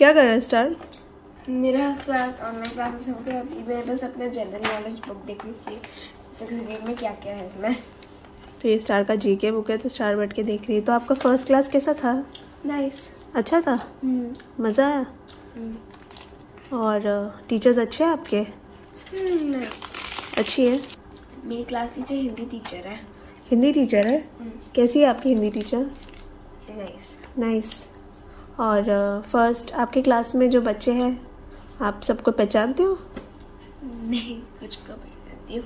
क्या कर रहा है स्टार मेरा क्लास ऑनलाइन क्लासेस हो गया अभी। मैं बस अपना जनरल नॉलेज बुक देख रही थी। में क्या क्या है इसमें? तो ये स्टार का जी के बुक है तो स्टार बैठ के देख रही है। तो आपका फ़र्स्ट क्लास कैसा था? नाइस अच्छा था? मज़ा आया? और टीचर्स अच्छे हैं आपके? नाइस अच्छी है? मेरी क्लास टीचर हिंदी टीचर है। हिंदी टीचर है? कैसी है आपकी Hindi teacher nice nice. Nice और फ़र्स्ट आपके क्लास में जो बच्चे हैं आप सबको पहचानते हो? नहीं कुछ को पहचानती हूँ।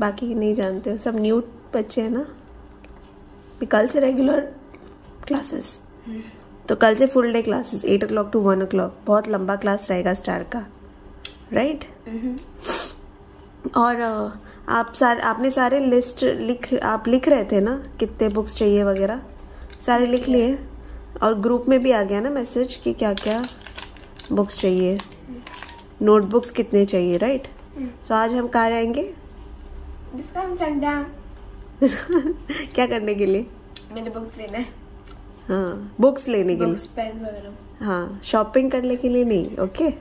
बाकी नहीं जानते हो सब न्यू बच्चे हैं ना? भी कल से रेगुलर क्लासेस तो कल से full day classes eight o'clock to one o'clock बहुत लंबा क्लास रहेगा स्टार का राइट और आप सारे आपने सारे लिस्ट लिख आप लिख रहे थे ना? कितने बुक्स चाहिए वगैरह? सारे लिख लिए? और ग्रुप में भी आ गया ना मैसेज कि क्या क्या बुक्स चाहिए? नोटबुक्स कितने चाहिए राइट सो so, आज हम कहाँ जाएँगे? क्या करने के लिए? मैंने बुक्स लेना है। हाँ बुक्स लेने के लिए। हाँ शॉपिंग करने के लिए नहीं ओके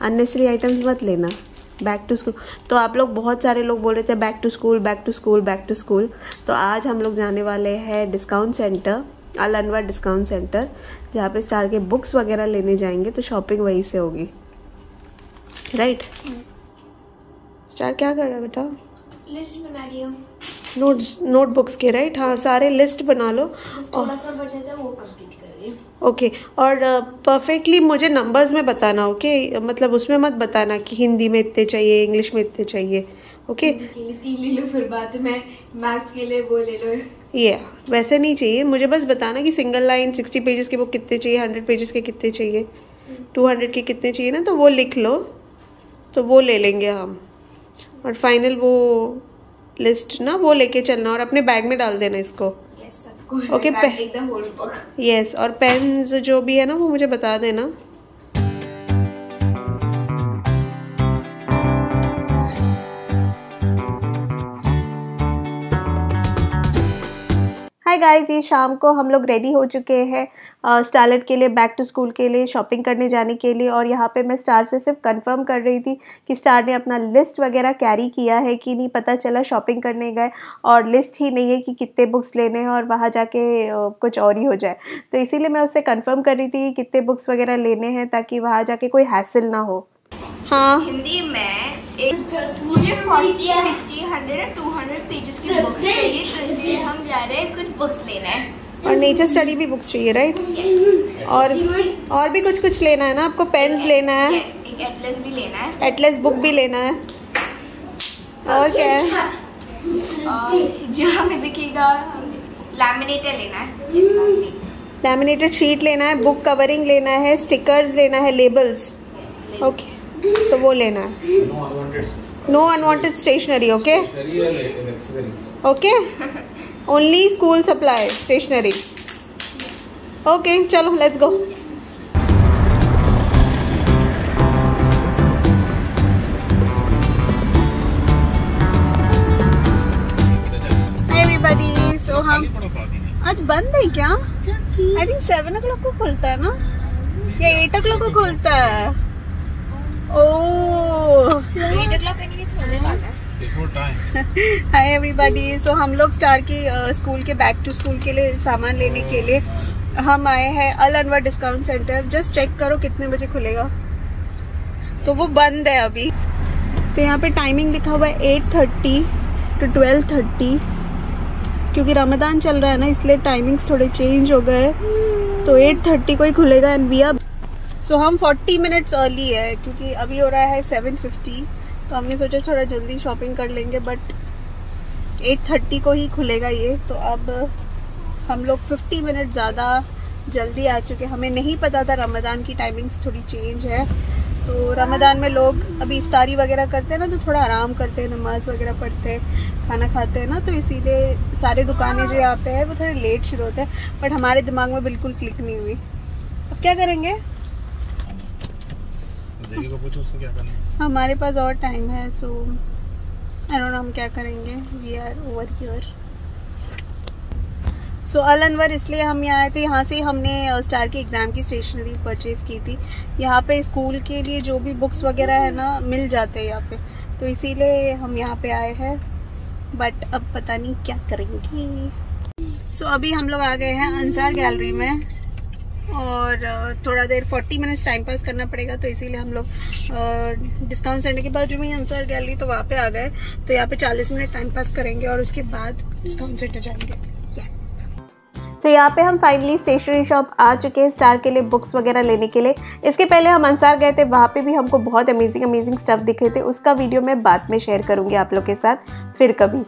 अननेसरी आइटम्स मत लेना। बैक टू स्कूल तो आप लोग बहुत सारे लोग बोल रहे थे back to school back to school back to school तो आज हम लोग जाने वाले हैं discount centre Al Anwar discount centre जहाँ पे स्टार के बुक्स वगैरह लेने जाएँगे तो शॉपिंग वहीं से होगी। राइट स्टार क्या कर रहा है बेटा? लिस्ट बना रही हूँ। नोट्स नोटबुक्स के राइट हाँ सारे लिस्ट बना लो। थोड़ा सा बचा था वो कंप्लीट कर रही ओके और परफेक्टली uh, मुझे नंबर्स में बताना ओके okay? मतलब उसमें मत बताना कि हिंदी में इतने चाहिए इंग्लिश में इतने चाहिए ओके लिए तीन ले लो फिर बाद में मैथ के लिए वो ले लो। ये वैसे नहीं चाहिए। मुझे बस बताना कि सिंगल लाइन सिक्सटी पेजेस की बुक कितने चाहिए हंड्रेड पेजेस के कितने चाहिए? टू हंड्रेड के कितने चाहिए ना तो वो लिख लो। तो वो ले लेंगे हम। और फाइनल वो लिस्ट ना वो लेके चलना और अपने बैग में डाल देना इसको। ओके Okay, बुक यस और पेन्स जो भी है ना वो मुझे बता देना। हाय गाइस ये शाम को हम लोग रेडी हो चुके हैं स्टारलेट के लिए बैक टू स्कूल के लिए शॉपिंग करने जाने के लिए और यहाँ पे मैं स्टार से सिर्फ़ कंफर्म कर रही थी कि स्टार ने अपना लिस्ट वगैरह कैरी किया है कि नहीं पता चला शॉपिंग करने गए और लिस्ट ही नहीं है कि कितने बुक्स लेने हैं और वहाँ जाके कुछ और ही हो जाए। तो इसीलिए मैं उससे कन्फर्म कर रही थी कि कितने बुक्स वगैरह लेने हैं ताकि वहाँ जाके कोई हैसल ना हो। हाँ। हिंदी में एक मुझे 40 60 100 और 200 पेजेस की बुक्स चाहिए तो इसलिए हम जा रहे हैं कुछ बुक्स लेना। है और नेचर स्टडी भी बुक्स चाहिए राइट yes. और और भी कुछ कुछ लेना है ना? आपको पेन्स लेना है। यस एक एटलस भी लेना है। एटलेस बुक भी लेना है। और क्या है? जो हमें दिखेगा लैमिनेटर लेना है। Yes, लैमिनेटेड शीट लेना है बुक कवरिंग लेना है स्टिकर्स लेना है लेबल्स Yes, ओके तो वो लेना है। No unwanted stationery okay. Okay only school supply stationery okay चलो लेट्स गो हम आज बंद है क्या? I think seven o'clock को खुलता है ना? या एट ओ क्लॉक को खुलता है? हाय एवरीबॉडी सो हम लोग स्टार के स्कूल के बैक टू स्कूल के लिए सामान लेने के लिए हम आए हैं Al Anwar discount centre just check करो कितने बजे खुलेगा। तो वो बंद है अभी। तो यहाँ पे टाइमिंग लिखा हुआ है eight thirty to twelve thirty क्योंकि रमदान चल रहा है ना इसलिए टाइमिंग्स थोड़े चेंज हो गए। तो एट थर्टी को ही खुलेगा। एंड वी आर सो हम 40 मिनट्स अर्ली है, क्योंकि अभी हो रहा है 7:50 तो हमने सोचा थोड़ा जल्दी शॉपिंग कर लेंगे बट 8:30 को ही खुलेगा ये तो अब हम लोग 50 मिनट ज़्यादा जल्दी आ चुके हमें नहीं पता था रमदान की टाइमिंग्स थोड़ी चेंज है तो रमदान में लोग अभी इफ्तारी वगैरह करते हैं ना तो थोड़ा आराम करते हैं, नमाज़ वगैरह पढ़ते हैं, खाना खाते हैं ना तो इसीलिए सारे दुकानें जो यहाँ पे है, वो थोड़े लेट शुरू होते हैं बट हमारे दिमाग में बिल्कुल क्लिक नहीं हुई। अब क्या करेंगे? है? हमारे पास और टाइम है सो आई डोंट नो हम क्या करेंगे। We are over here so so, Anwar इसलिए हम यहाँ आए थे। यहाँ से हमने स्टार के एग्ज़ाम की स्टेशनरी परचेज़ की थी। यहाँ पे स्कूल के लिए जो भी बुक्स वगैरह है ना मिल जाते हैं यहाँ पे। तो इसीलिए हम यहाँ पे आए हैं। बट अब पता नहीं क्या करेंगे। सो so, अभी हम लोग आ गए हैं अंसार गैलरी में। और थोड़ा देर 40 मिनट्स टाइम पास करना पड़ेगा तो इसीलिए हम लोग डिस्काउंट सेंटर के बाजू में ही अंसार गैलरी तो वहाँ पे आ गए तो यहाँ पे 40 मिनट टाइम पास करेंगे और उसके बाद डिस्काउंट सेंटर जाएँगे। तो यहाँ पे हम फाइनली स्टेशनरी शॉप आ चुके हैं स्टार के लिए बुक्स वगैरह लेने के लिए। इसके पहले हम अंसार गए थे, वहाँ पे भी हमको बहुत अमेजिंग अमेजिंग स्टफ़ दिखे थे, उसका वीडियो मैं बाद में शेयर करूँगी आप लोग के साथ, फिर कभी।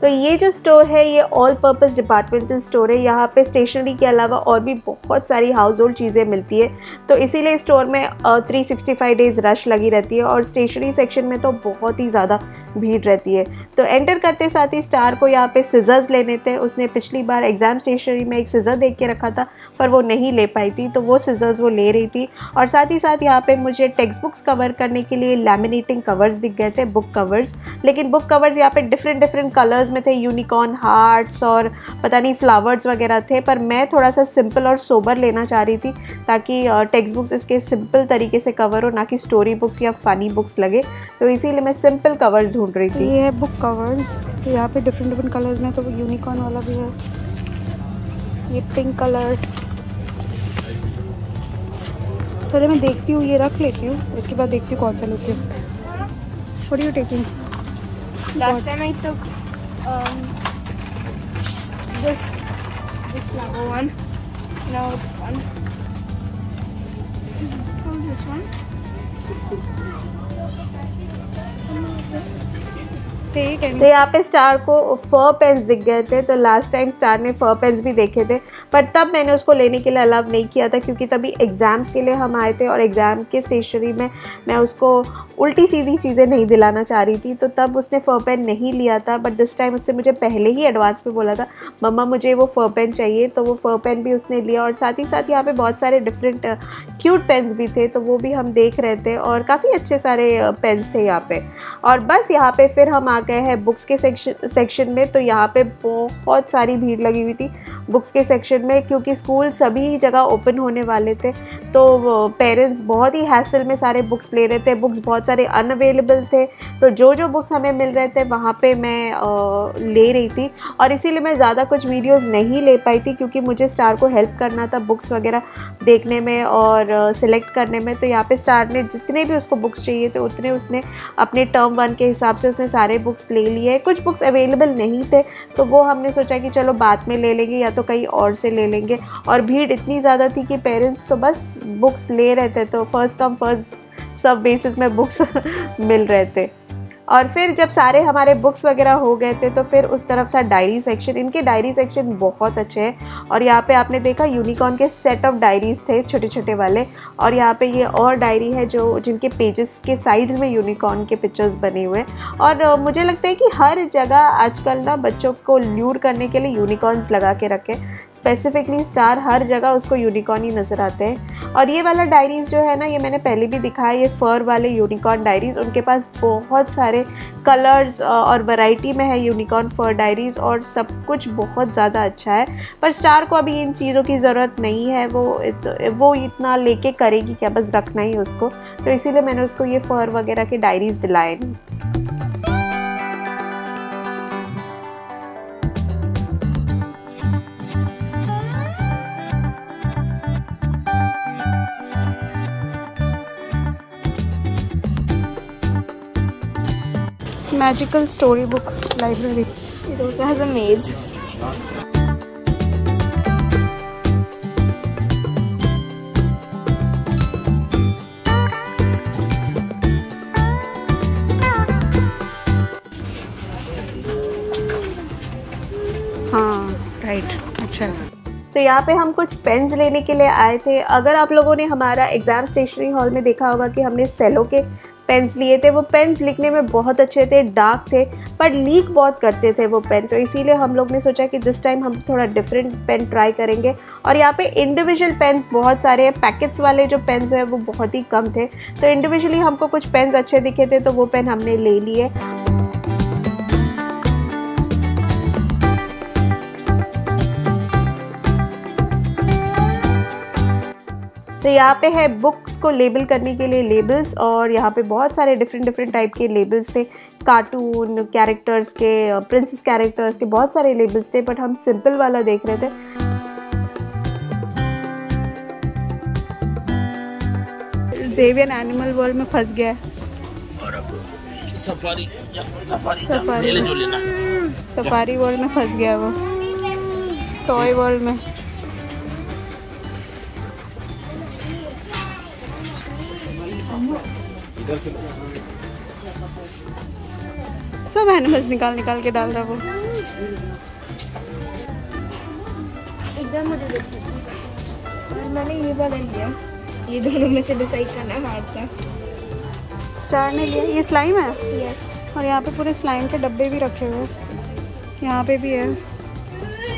तो ये जो स्टोर है, ये ऑल पर्पज़ डिपार्टमेंटल स्टोर है। यहाँ पे स्टेशनरी के अलावा और भी बहुत सारी हाउस होल्ड चीज़ें मिलती है। तो इसीलिए स्टोर में three sixty five days rush लगी रहती है और स्टेशनरी सेक्शन में तो बहुत ही ज़्यादा भीड़ रहती है। तो एंटर करते साथ ही स्टार को यहाँ पे सिजर्स लेने थे उसने पिछली बार एग्ज़ाम स्टेशनरी में एक सिज़र देख के रखा था, पर वो नहीं ले पाई थी तो वो सिजर्स वो ले रही थी। और साथ ही साथ यहाँ पे मुझे टेक्स्ट बुक्स कवर करने के लिए लैमिनेटिंग कवर्स दिख गए थे बुक कवर्स लेकिन बुक कवर्स यहाँ पे डिफरेंट डिफरेंट कलर्स में थे। यूनिकॉर्न हार्ट्स और पता नहीं फ्लावर्स वगैरह थे, पर मैं थोड़ा सा सिंपल और सोबर लेना चाह रही थी, ताकि टेक्स्ट बुक्स इसके सिंपल तरीके से कवर हो, ना कि स्टोरी बुक्स या फ़नी बुक्स लगे। तो इसीलिए मैं सिंपल कवर्स रही थी ये है बुक कवर्स तो यहाँ पे डिफरेंट डिफरेंट कलर्स में तो यूनिकॉर्न वाला भी है ये पिंक कलर पहले मैं देखती हूँ ये रख लेती हूँ उसके बाद देखती हूँ कौन सा लेती हूँ What are you taking? Last time I took um, this this flower one. Now this one. How's this one? Take तो यहाँ पे स्टार को फर पेन्स दिख गए थे तो लास्ट टाइम स्टार ने फर पेन्स भी देखे थे पर तब मैंने उसको लेने के लिए अलाव नहीं किया था, क्योंकि तभी एग्ज़ाम्स के लिए हम आए थे और एग्ज़ाम के स्टेशनरी में मैं उसको उल्टी सीधी चीज़ें नहीं दिलाना चाह रही थी तो तब उसने फर पेन नहीं लिया था बट दिस टाइम उसने मुझे पहले ही एडवांस में बोला था, मम्मा, मुझे वो फर पेन चाहिए। तो वो फर पेन भी उसने लिया और साथ ही साथ यहाँ पे बहुत सारे डिफरेंट क्यूट पेन्स भी थे तो वो भी हम देख रहे थे और काफ़ी अच्छे सारे पेन्स थे यहाँ पे। और बस यहाँ पे फिर हम आ गए हैं बुक्स के सेक्शन सेक्शन में तो यहाँ पे बहुत सारी भीड़ लगी हुई थी बुक्स के सेक्शन में क्योंकि स्कूल सभी जगह ओपन होने वाले थे। तो पेरेंट्स बहुत ही हैसल में सारे बुक्स ले रहे थे बुक्स बहुत सारे अनअवेलेबल थे। तो जो जो बुक्स हमें मिल रहे थे वहाँ पे मैं आ, ले रही थी। और इसीलिए मैं ज़्यादा कुछ वीडियोस नहीं ले पाई थी क्योंकि मुझे स्टार को हेल्प करना था बुक्स वगैरह देखने में और सिलेक्ट करने में। तो यहाँ पे स्टार ने जितने भी उसको बुक्स चाहिए थे उतने उसने अपने टर्म वन के हिसाब से उसने सारे बुक्स ले लिए कुछ बुक्स अवेलेबल नहीं थे तो वो हमने सोचा कि चलो बाद में ले लेंगे या तो कहीं और से ले लेंगे। और भीड़ इतनी ज़्यादा थी कि पेरेंट्स तो बस बुक्स ले रहे थे तो फ़र्स्ट कम फ़र्स्ट सब बेसिस में बुक्स मिल रहे थे। और फिर जब सारे हमारे बुक्स वगैरह हो गए थे तो फिर उस तरफ़ था डायरी सेक्शन इनके डायरी सेक्शन बहुत अच्छे हैं। और यहाँ पे आपने देखा यूनिकॉर्न के सेट ऑफ़ डायरीज थे छोटे छोटे वाले। और यहाँ पे ये और डायरी है जो, जिनके पेजेस के साइड्स में यूनिकॉर्न के पिक्चर्स बने हुए हैं। और मुझे लगता है कि हर जगह आजकल ना बच्चों को ल्यूर करने के लिए यूनिकॉर्न्स लगा के रखें। स्पेसिफिकली स्टार हर जगह उसको यूनिकॉर्न ही नज़र आते हैं। और ये वाला डायरीज़ जो है ना ये मैंने पहले भी दिखाया ये फ़र वाले यूनिकॉर्न डायरीज़ उनके पास बहुत सारे कलर्स और वैरायटी में है यूनिकॉर्न फ़र डायरीज़ और सब कुछ बहुत ज़्यादा अच्छा है। पर स्टार को अभी इन चीज़ों की ज़रूरत नहीं है वो इत, वो इतना लेके करेगी क्या? बस रखना ही उसको। तो इसीलिए मैंने उसको ये फ़र वगैरह के डायरीज़ दिलाए नहीं। Magical storybook library. It also has a maze. हाँ राइट अच्छा तो यहाँ पे हम कुछ पेन्स लेने के लिए आए थे अगर आप लोगों ने हमारा एग्ज़ाम स्टेशनरी हॉल में देखा होगा कि हमने सेलो के पेन्स लिए थे। वो पेन्स लिखने में बहुत अच्छे थे, डार्क थे, पर लीक बहुत करते थे वो पेन। तो इसीलिए हम लोग ने सोचा कि दिस टाइम हम थोड़ा डिफरेंट पेन ट्राई करेंगे। और यहाँ पे इंडिविजुअल पेन्स बहुत सारे हैं। पैकेट्स वाले जो पेन्स हैं, वो बहुत ही कम थे। तो इंडिविजुअली हमको कुछ पेन्स अच्छे दिखे थे तो वो पेन हमने ले लिए। तो यहाँ पे है बुक्स को लेबल करने के लिए लेबल्स और यहाँ पे बहुत सारे डिफरेंट डिफरेंट टाइप के लेबल्स थे। कार्टून कैरेक्टर्स के प्रिंसेस कैरेक्टर्स के बहुत सारे लेबल्स थे बट हम सिंपल वाला देख रहे थे। जेवियन एनिमल वर्ल्ड में फंस गया। है सफारी सफारी सफारी ले जो लेना। सफारी वर्ल्ड में फंस गया वो। टॉय वर्ल्ड में। सब एनिमल्स निकाल निकाल के डाल रहा वो। एकदम मैंने ये वाला लिया। ये दोनों में से डिसाइड करना हार्ड था स्टार ने लिया। ये स्लाइम है? यस और यहाँ पे पूरे स्लाइम के डब्बे भी रखे हुए यहाँ पे भी है।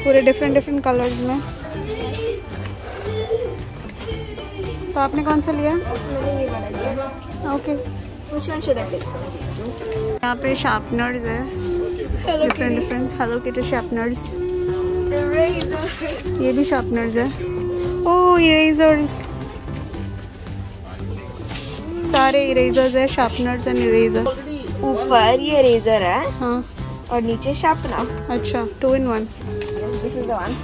पूरे डिफरेंट डिफरेंट कलर्स में। तो आपने कौन सा लिया? मैंने ये वाला लिया। ओके यहाँ पे शार्पनर्स है। Different different Hello Kitty sharpeners ये भी शार्पनर्स है। ओह इरेजर्स सारे इरेजर्स है शार्पनर्स एंड इरेजर ऊपर ये इरेजर है हाँ। और नीचे शार्पनर अच्छा two in one this is the one.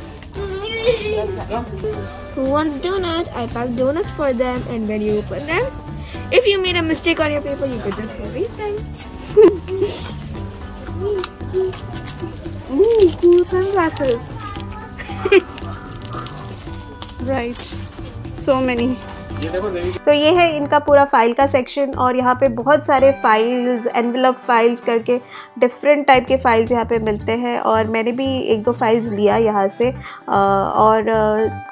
Who wants donut i pack donuts for them and when you open them If you made a mistake on your paper, you could just erase them. Ooh, cool sunglasses. right. So many. तो ये है इनका पूरा file का section और यहाँ पे बहुत सारे फाइल्स एनवेलप फाइल्स करके डिफरेंट टाइप के फाइल्स यहाँ पे मिलते हैं और मैंने भी एक दो फाइल्स लिया यहाँ से। और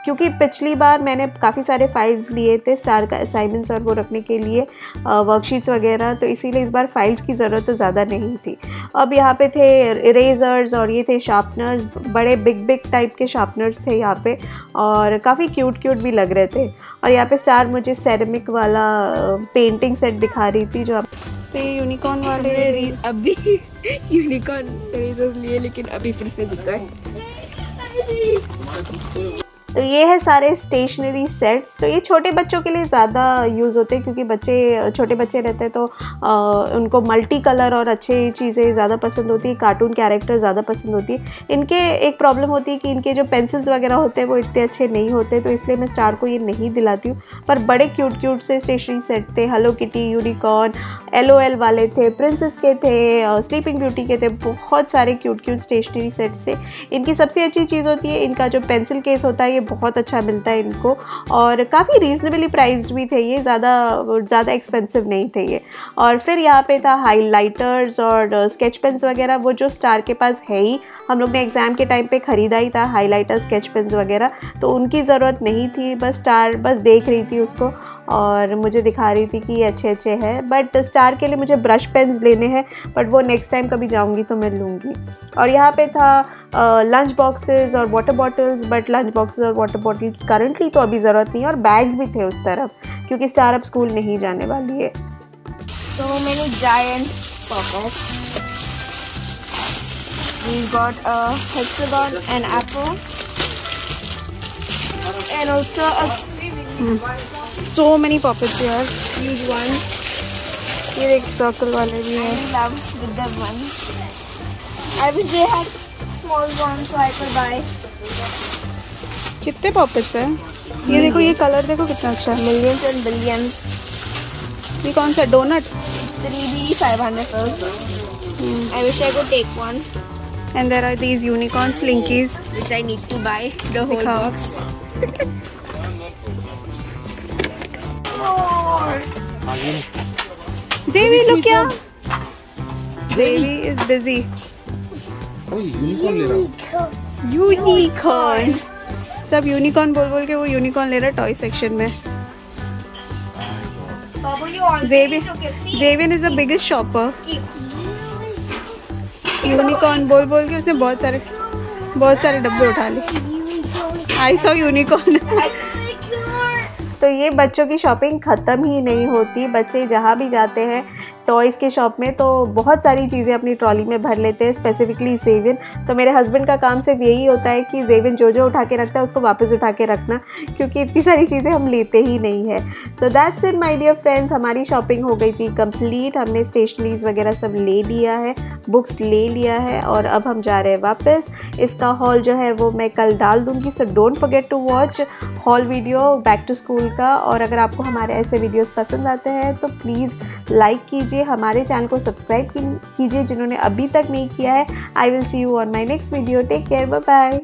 क्योंकि पिछली बार मैंने काफ़ी सारे फाइल्स लिए थे स्टार का असाइनमेंट्स और वो रखने के लिए वर्कशीट्स वगैरह तो इसीलिए इस बार फाइल्स की ज़रूरत तो ज़्यादा नहीं थी। अब यहाँ पे थे इरेजर्स और ये थे शार्पनर्स बड़े बिग बिग टाइप के शार्पनर्स थे यहाँ पे और काफ़ी क्यूट क्यूट भी लग रहे थे। और यहाँ पे स्टार मुझे सेरेमिक वाला पेंटिंग सेट दिखा रही थी जो आप से यूनिकॉर्न वाले अभी यूनिकॉर्न लिए लेकिन अभी फिर से दिख गए तो ये है सारे स्टेशनरी सेट्स तो ये छोटे बच्चों के लिए ज़्यादा यूज़ होते हैं क्योंकि बच्चे छोटे बच्चे रहते हैं तो आ, उनको मल्टी कलर और अच्छी चीज़ें ज़्यादा पसंद होती है कार्टून कैरेक्टर ज़्यादा पसंद होती है। इनके एक प्रॉब्लम होती है कि इनके जो पेंसिल्स वगैरह होते हैं वो इतने अच्छे नहीं होते तो इसलिए मैं स्टार को ये नहीं दिलाती हूँ। पर बड़े क्यूट क्यूट से स्टेशनरी सेट थे हेलो किटी यूनिकॉर्न LOL वाले थे प्रिंसेस के थे स्लीपिंग ब्यूटी के थे बहुत सारे क्यूट क्यूट स्टेशनरी सेट्स थे। इनकी सबसे अच्छी चीज़ होती है इनका जो पेंसिल केस होता है ये बहुत अच्छा मिलता है इनको। और काफ़ी रीजनेबली प्राइज्ड भी थे ये, ज़्यादा ज़्यादा एक्सपेंसिव नहीं थे ये। और फिर यहाँ पे था हाइलाइटर्स और स्केच पेन्स वगैरह, वो जो स्टार के पास है ही हम लोग ने एग्ज़ाम के टाइम पे ख़रीदा ही था हाइलाइटर स्केच पेन्स वगैरह तो उनकी ज़रूरत नहीं थी, बस स्टार बस देख रही थी उसको और मुझे दिखा रही थी कि ये अच्छे अच्छे हैं बट स्टार के लिए मुझे ब्रश पेन्स लेने हैं बट वो नेक्स्ट टाइम कभी जाऊँगी तो मैं लूँगी। और यहाँ पे था लंच बॉक्सेस और water bottles but lunch boxes और वाटर बॉटल करंटली तो अभी ज़रूरत नहीं और बैग्स भी थे उस तरफ़, क्योंकि स्टार अब स्कूल नहीं जाने वाली है। तो मैंने giant pockets. We got a hexagon an apple and also a so many pockets यार huge one ये एक सर्कल वाले भी हैं I love with the one I wish they had small ones so I could buy कितने pockets हैं ये देखो ये कलर देखो कितना अच्छा है millions and billions ये कौन सा donut 3D 500 fills I wish I could take one And there are these unicorn slinkies which I need to buy the whole दिखाओ। box देवी लुक क्या देवी इज बिजी ओए यूनिकॉर्न ले रहा हूँ यूनिकॉर्न सब यूनिकॉर्न बोल बोल के वो यूनिकॉर्न ले रहा है टॉय सेक्शन में Papa you already Xavier, took it See, Xavier is the biggest shopper. keep Unicorn बोल बोल के उसने बहुत सारे बहुत सारे डब्बे उठा लिए। आई सॉ यूनिकॉर्न तो ये बच्चों की शॉपिंग ख़त्म ही नहीं होती। बच्चे जहाँ भी जाते हैं टॉयज़ के शॉप में तो बहुत सारी चीज़ें अपनी ट्रॉली में भर लेते हैं स्पेसिफिकली जेविन तो मेरे हस्बैंड का काम सिर्फ़ यही होता है कि जेविन जो जो उठा के रखता है, उसको वापस उठा के रखना, क्योंकि इतनी सारी चीज़ें हम लेते ही नहीं है. So that's it my dear friends हमारी शॉपिंग हो गई थी कंप्लीट हमने स्टेशनरीज वगैरह सब ले लिया है बुक्स ले लिया है, और अब हम जा रहे हैं वापस. इसका हॉल जो है, वो मैं कल डाल दूँगी so don't forget to watch whole video back to school का. और अगर आपको हमारे ऐसे वीडियोज़ पसंद आते हैं तो प्लीज़ लाइक कीजिए हमारे चैनल को सब्सक्राइब कीजिए, जिन्होंने अभी तक नहीं किया है। I will see you on my next video take care bye